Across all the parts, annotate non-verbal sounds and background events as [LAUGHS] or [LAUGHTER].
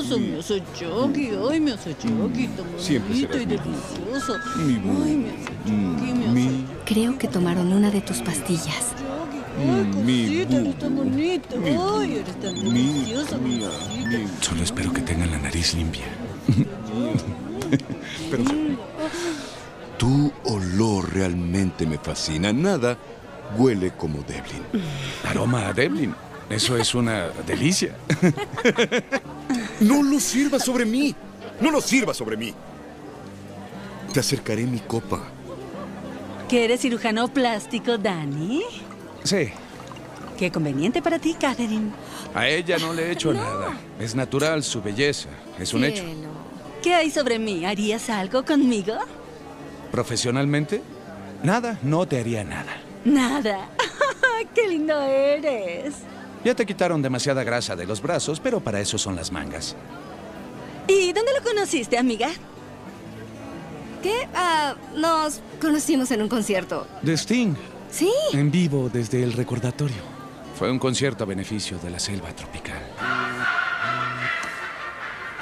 hermoso, me hace yogi, ay, me hace yogi, tan Siempre bonito y mi delicioso. Mi Ay, me hace yogi, me hace Mi, Creo que tomaron una de tus pastillas. Ay, Mm, mi cosita, eres tan bonito. mi Ay, eres tan mi, delicioso, mi. Solo espero que tengan la nariz limpia. [LAUGHS] Pero tu olor realmente me fascina. Nada huele como Devlin. Aroma a Devlin. Eso es una delicia. [LAUGHS] No lo sirvas sobre mí. No lo sirvas sobre mí. Te acercaré mi copa. ¿Que eres cirujano plástico, Dani? Sí, Qué conveniente para ti, Catherine. a ella no le he hecho nada. Es natural su belleza. Es un hecho. Cielo. ¿Qué hay sobre mí? ¿Harías algo conmigo? Profesionalmente, nada, no te haría nada. Nada. [LAUGHS] ¡Qué lindo eres! Ya te quitaron demasiada grasa de los brazos, pero para eso son las mangas. ¿Y dónde lo conociste, amiga? ¿Qué? Ah, nos conocimos en un concierto. De Sting, Sí. en vivo desde el recordatorio. Fue un concierto a beneficio de la selva tropical.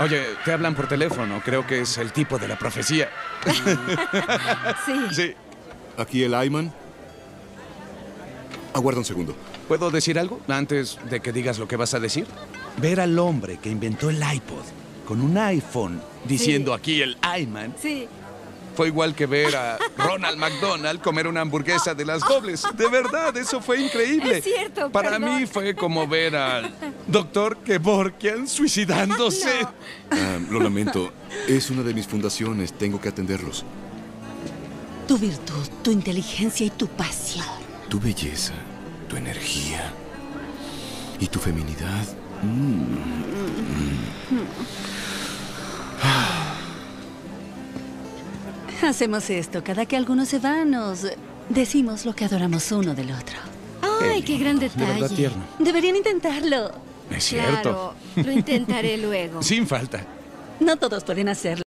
Oye, te hablan por teléfono. Creo que es el tipo de la profecía. [LAUGHS] Sí. Sí. Aquí el Ayman. Aguarda un segundo. ¿Puedo decir algo antes de que digas lo que vas a decir? Ver al hombre que inventó el iPod con un iPhone diciendo aquí el iMan Sí. fue igual que ver a [LAUGHS] Ronald McDonald comer una hamburguesa de las dobles. De verdad, eso fue increíble. Es cierto, Para perdón. mí fue como ver al doctor Kevorkian suicidándose. No. Ah, lo lamento. Es una de mis fundaciones. Tengo que atenderlos. Tu virtud, tu inteligencia y tu pasión. Tu belleza, tu energía y tu feminidad. [SIGHS] Hacemos esto. Cada que alguno se va, nos decimos lo que adoramos uno del otro. Ay, qué gran detalle. tierno. Deberían intentarlo. Es cierto. Claro, lo intentaré luego. [LAUGHS] Sin falta. No todos pueden hacerlo.